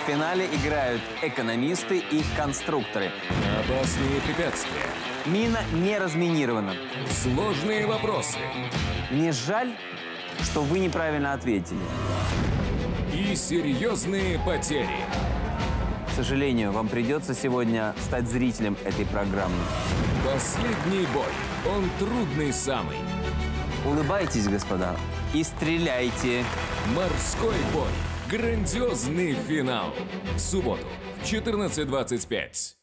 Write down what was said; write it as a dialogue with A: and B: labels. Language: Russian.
A: В финале играют экономисты и конструкторы.
B: Опасные препятствия.
A: Мина не разминирована.
B: Сложные вопросы.
A: Мне жаль, что вы неправильно ответили.
B: И серьезные потери.
A: К сожалению, вам придется сегодня стать зрителем этой программы.
B: Последний бой. Он трудный самый.
A: Улыбайтесь, господа, и стреляйте.
B: Морской бой. Грандиозный финал. В субботу в 14.25.